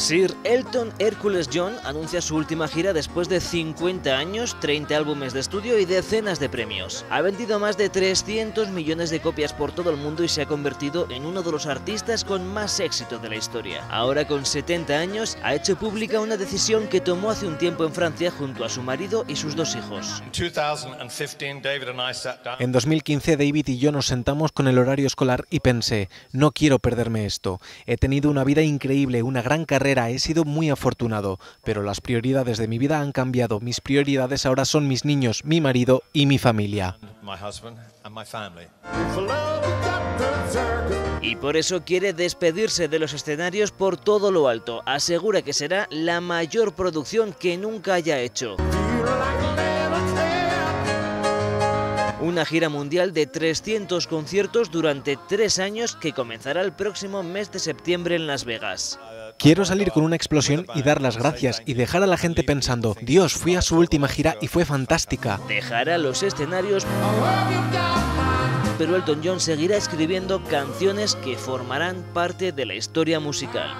Sir Elton Hercules John anuncia su última gira después de 50 años, 30 álbumes de estudio y decenas de premios. Ha vendido más de 300 millones de copias por todo el mundo y se ha convertido en uno de los artistas con más éxito de la historia. Ahora con 70 años ha hecho pública una decisión que tomó hace un tiempo en Francia junto a su marido y sus dos hijos. En 2015 David y yo nos sentamos con el horario escolar y pensé, no quiero perderme esto. He tenido una vida increíble, una gran carrera he sido muy afortunado, pero las prioridades de mi vida han cambiado. Mis prioridades ahora son mis niños, mi marido y mi familia. Y por eso quiere despedirse de los escenarios por todo lo alto. Asegura que será la mayor producción que nunca haya hecho. Una gira mundial de 300 conciertos durante tres años que comenzará el próximo mes de septiembre en Las Vegas. Quiero salir con una explosión y dar las gracias y dejar a la gente pensando, Dios, fui a su última gira y fue fantástica. Dejará los escenarios, pero Elton John seguirá escribiendo canciones que formarán parte de la historia musical.